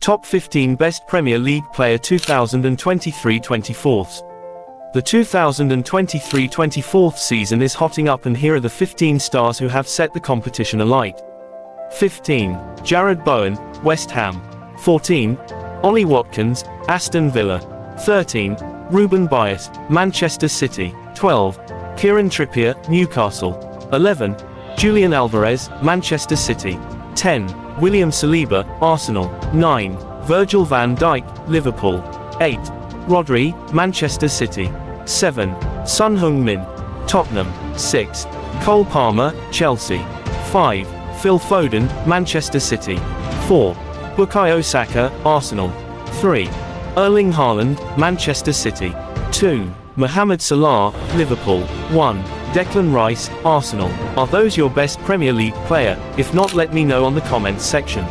Top 15 Best Premier League Player 2023-24 The 2023-24 season is hotting up and here are the 15 stars who have set the competition alight. 15. Jarrod Bowen, West Ham. 14. Ollie Watkins, Aston Villa. 13. Ruben Dias, Manchester City. 12. Kieran Trippier, Newcastle. 11. Julian Alvarez, Manchester City. 10. William Saliba, Arsenal. 9. Virgil van Dijk, Liverpool. 8. Rodri, Manchester City. 7. Son Heung-min, Tottenham. 6. Cole Palmer, Chelsea. 5. Phil Foden, Manchester City. 4. Bukayo Saka, Arsenal. 3. Erling Haaland, Manchester City. 2. Mohamed Salah, Liverpool. 1. Declan Rice, Arsenal. Are those your best Premier League player? If not let me know on the comments section.